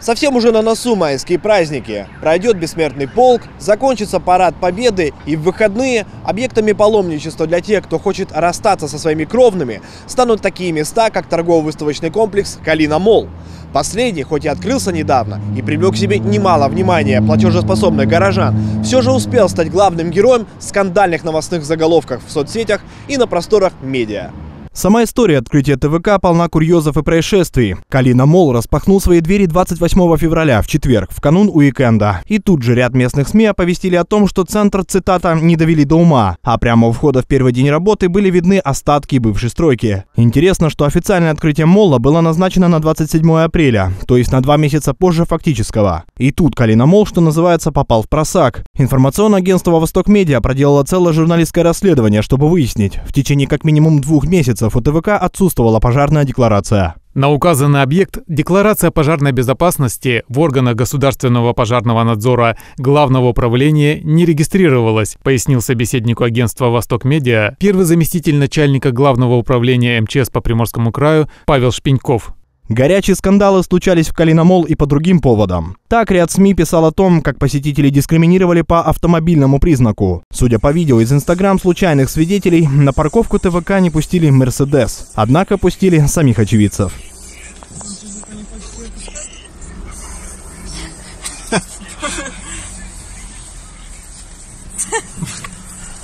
Совсем уже на носу майские праздники. Пройдет бессмертный полк, закончится парад победы и в выходные объектами паломничества для тех, кто хочет расстаться со своими кровными, станут такие места, как торгово-выставочный комплекс «Калина Мол». Последний, хоть и открылся недавно и привлек к себе немало внимания платежеспособных горожан, все же успел стать главным героем скандальных новостных заголовков в соцсетях и на просторах медиа. Сама история открытия ТВК полна курьезов и происшествий. Калина Мол распахнул свои двери 28 февраля, в четверг, в канун уикенда. И тут же ряд местных СМИ оповестили о том, что центр, цитата, не довели до ума. А прямо у входа в первый день работы были видны остатки бывшей стройки. Интересно, что официальное открытие Молла было назначено на 27 апреля, то есть на два месяца позже фактического. И тут Калина Мол, что называется, попал в просак. Информационное агентство «Восток Медиа» проделало целое журналистское расследование, чтобы выяснить, в течение как минимум двух месяцев месяцев у отсутствовала пожарная декларация. На указанный объект декларация пожарной безопасности в органах государственного пожарного надзора Главного управления не регистрировалась, пояснил собеседнику агентства «Восток Медиа» первый заместитель начальника Главного управления МЧС по Приморскому краю Павел Шпеньков. Горячие скандалы случались в Калиномол и по другим поводам. Так ряд СМИ писал о том, как посетители дискриминировали по автомобильному признаку. Судя по видео из Инстаграм случайных свидетелей, на парковку ТВК не пустили Мерседес, однако пустили самих очевидцев.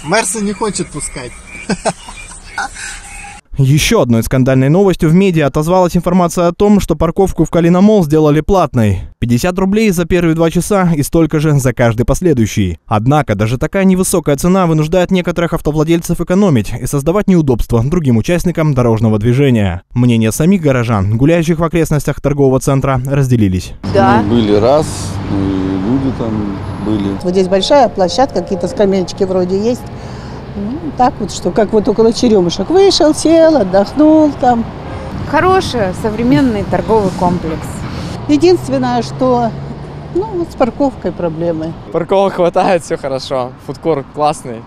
Мерса не хочет пускать. Еще одной скандальной новостью в медиа отозвалась информация о том, что парковку в Калиномол сделали платной. 50 рублей за первые два часа и столько же за каждый последующий. Однако даже такая невысокая цена вынуждает некоторых автовладельцев экономить и создавать неудобства другим участникам дорожного движения. Мнения самих горожан, гуляющих в окрестностях торгового центра, разделились. Да. Мы были раз, и люди там были. Вот здесь большая площадка, какие-то скамеечки вроде есть. Ну, так вот, что как вот около черемушек. Вышел, сел, отдохнул там. Хороший современный торговый комплекс. Единственное, что ну, вот с парковкой проблемы. Парковок хватает, все хорошо. Фудкор классный.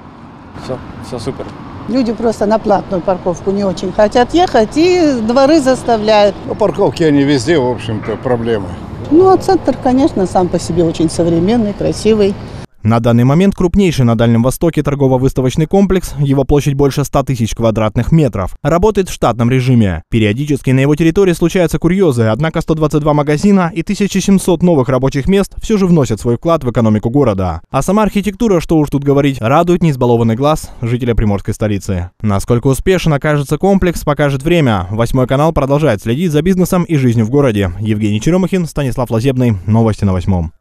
Все, все супер. Люди просто на платную парковку не очень хотят ехать и дворы заставляют. Ну, парковки они везде, в общем-то, проблемы. Ну, а центр, конечно, сам по себе очень современный, красивый. На данный момент крупнейший на Дальнем Востоке торгово-выставочный комплекс, его площадь больше 100 тысяч квадратных метров, работает в штатном режиме. Периодически на его территории случаются курьезы, однако 122 магазина и 1700 новых рабочих мест все же вносят свой вклад в экономику города. А сама архитектура, что уж тут говорить, радует неизбалованный глаз жителя приморской столицы. Насколько успешен окажется комплекс, покажет время. Восьмой канал продолжает следить за бизнесом и жизнью в городе. Евгений Черемахин, Станислав Лазебный. Новости на восьмом.